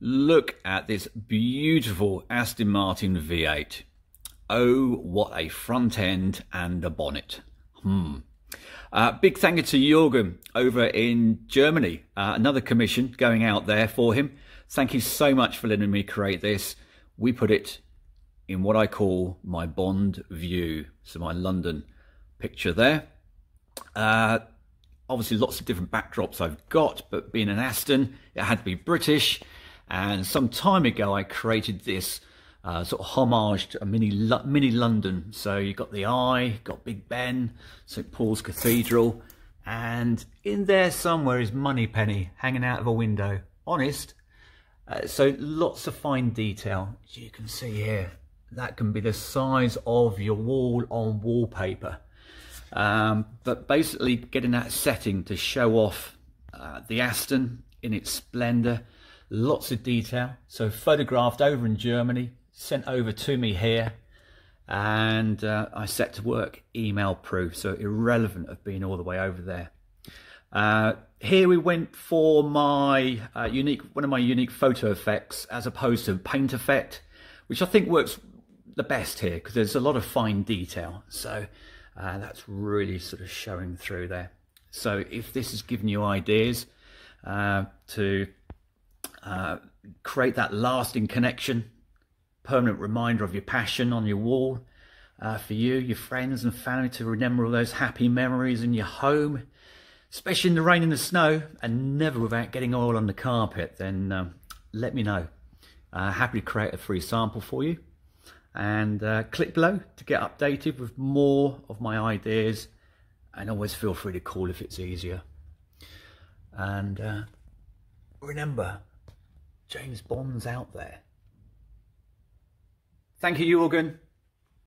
Look at this beautiful Aston Martin V8. Oh, what a front end and a bonnet. Hmm. Uh, big thank you to Jürgen over in Germany. Uh, another commission going out there for him. Thank you so much for letting me create this. We put it in what I call my Bond view. So my London picture there. Uh, obviously lots of different backdrops I've got, but being an Aston, it had to be British. And some time ago, I created this uh, sort of homage to a mini mini London. So you've got the Eye, got Big Ben, St Paul's Cathedral, and in there somewhere is Moneypenny hanging out of a window. Honest. Uh, so lots of fine detail. As you can see here, that can be the size of your wall on wallpaper. Um, but basically getting that setting to show off uh, the Aston in its splendour, lots of detail. So photographed over in Germany, sent over to me here, and uh, I set to work email proof, so irrelevant of being all the way over there. Uh, here we went for my uh, unique, one of my unique photo effects as opposed to paint effect, which I think works the best here because there's a lot of fine detail. So uh, that's really sort of showing through there. So if this has given you ideas uh, to uh, create that lasting connection, permanent reminder of your passion on your wall, uh, for you, your friends and family to remember all those happy memories in your home, especially in the rain and the snow, and never without getting oil on the carpet, then um, let me know. Uh, happy to create a free sample for you and uh, click below to get updated with more of my ideas and always feel free to call if it's easier and uh, remember James Bond's out there. Thank you Jürgen